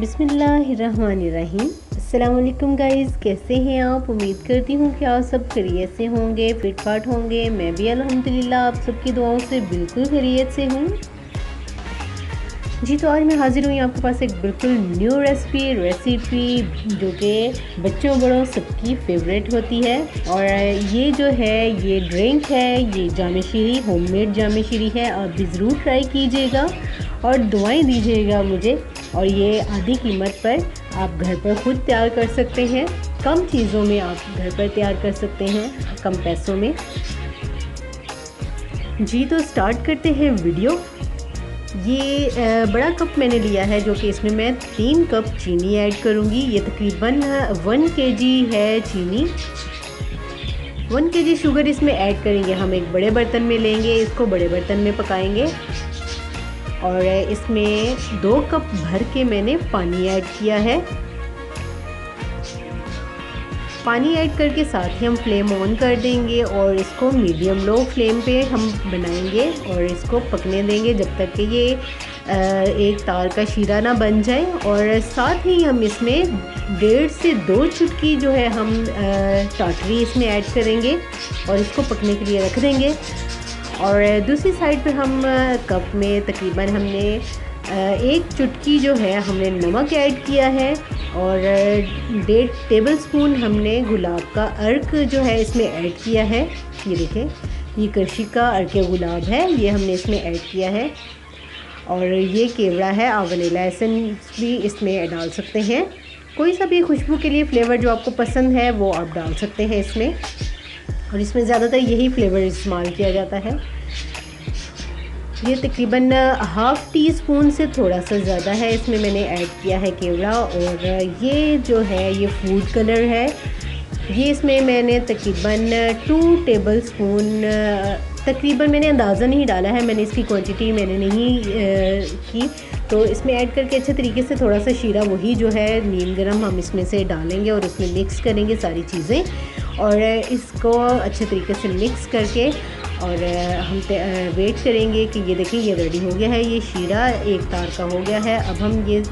बिसमीम अल्लाम गाइज़ कैसे हैं आप? उम्मीद करती हूँ कि आप सब खरीत से होंगे फिट फाट होंगे। मैं भी अल्हम्दुलिल्लाह, आप सबकी दुआओं से बिल्कुल खरीत से हूँ। जी तो आज मैं हाज़िर हुई आपके पास एक बिल्कुल न्यू रेसिपी रेसिपी जो कि बच्चों बड़ों सबकी फेवरेट होती है। और ये जो है, ये ड्रिंक है, ये जाम शीरी होममेड जाम है। आप भी ज़रूर ट्राई कीजिएगा और दुआएँ दीजिएगा मुझे। और ये आधी कीमत पर आप घर पर ख़ुद तैयार कर सकते हैं। कम चीज़ों में आप घर पर तैयार कर सकते हैं, कम पैसों में। जी तो स्टार्ट करते हैं वीडियो ये बड़ा कप मैंने लिया है जो कि इसमें मैं तीन कप चीनी ऐड करूँगी। ये तकरीबन वन के जी है चीनी। वन के जी शुगर इसमें ऐड करेंगे। हम एक बड़े बर्तन में लेंगे, इसको बड़े बर्तन में पकाएँगे। और इसमें दो कप भर के मैंने पानी ऐड किया है। पानी ऐड करके साथ ही हम फ्लेम ऑन कर देंगे और इसको मीडियम लो फ्लेम पे हम बनाएँगे और इसको पकने देंगे जब तक कि ये एक तार का शीरा ना बन जाए। और साथ ही हम इसमें डेढ़ से दो चुटकी जो है हम टाटरी इसमें ऐड करेंगे और इसको पकने के लिए रख देंगे। और दूसरी साइड पे हम कप में तकरीबन हमने एक चुटकी जो है हमने नमक ऐड किया है। और डेढ़ टेबल स्पून हमने गुलाब का अर्क जो है इसमें ऐड किया है। ये देखें, ये कृषि का अर्क गुलाब है, ये हमने इसमें ऐड किया है। और ये केवड़ा है, आप वनीला एसेंस भी इसमें डाल सकते हैं। कोई सा भी खुशबू के लिए फ्लेवर जो आपको पसंद है, वो आप डाल सकते हैं इसमें। और इसमें ज़्यादातर यही फ्लेवर इस्तेमाल किया जाता है। ये तकरीबन हाफ़ टी स्पून से थोड़ा सा ज़्यादा है। इसमें मैंने ऐड किया है केवड़ा और ये जो है ये फ़ूड कलर है। ये इसमें मैंने तकरीबन टू टेबल स्पून तकरीबन मैंने अंदाज़ा नहीं डाला है मैंने इसकी क्वांटिटी मैंने नहीं आ, की। तो इसमें ऐड करके अच्छे तरीके से थोड़ा सा शीरा वही जो है नीम गरम हम इसमें से डालेंगे और उसमें मिक्स करेंगे सारी चीज़ें। और इसको अच्छे तरीके से मिक्स करके और हम वेट करेंगे कि ये देखिए, ये रेडी हो गया है, ये शीरा एक तार का हो गया है। अब हम ये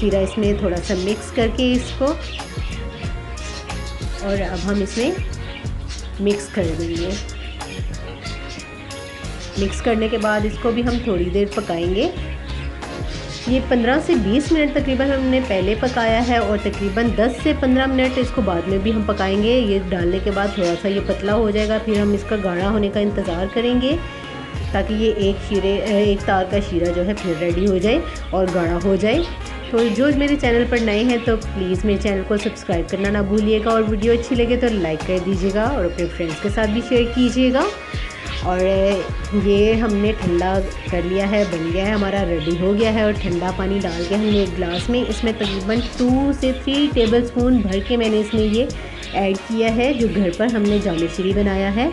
शीरा इसमें थोड़ा सा मिक्स करके इसको और अब हम इसमें मिक्स कर देंगे। मिक्स करने के बाद इसको भी हम थोड़ी देर पकाएँगे। ये 15 से 20 मिनट तकरीबन हमने पहले पकाया है और तकरीबन 10 से 15 मिनट इसको बाद में भी हम पकाएँगे। ये डालने के बाद थोड़ा सा ये पतला हो जाएगा, फिर हम इसका गाढ़ा होने का इंतज़ार करेंगे ताकि ये एक शीरे, एक तार का शीरा जो है फिर रेडी हो जाए और गाढ़ा हो जाए। तो जो मेरे चैनल पर नए हैं तो प्लीज़ मेरे चैनल को सब्सक्राइब करना ना भूलिएगा और वीडियो अच्छी लगे तो लाइक कर दीजिएगा और अपने फ्रेंड्स के साथ भी शेयर कीजिएगा। और ये हमने ठंडा कर लिया है, बन गया है, हमारा रेडी हो गया है और ठंडा पानी डाल के हमने एक गिलास में इसमें तकरीबन टू से थ्री टेबल स्पून भर के मैंने इसमें ये ऐड किया है, जो घर पर हमने जामेश्री बनाया है।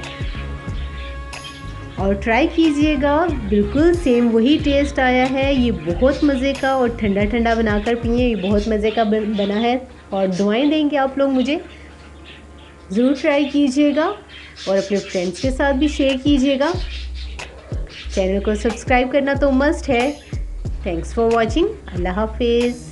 और ट्राई कीजिएगा, बिल्कुल सेम वही टेस्ट आया है। ये बहुत मज़े का और ठंडा ठंडा बनाकर पिए, ये बहुत मज़े का बना है। और दुआएँ देंगे आप लोग मुझे। ज़रूर ट्राई कीजिएगा और अपने फ्रेंड्स के साथ भी शेयर कीजिएगा। चैनल को सब्सक्राइब करना तो मस्ट है। थैंक्स फॉर वॉचिंग अल्लाह हाफिज़।